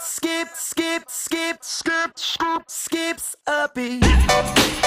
skip, skip, skip, skip, skip, skips a beat.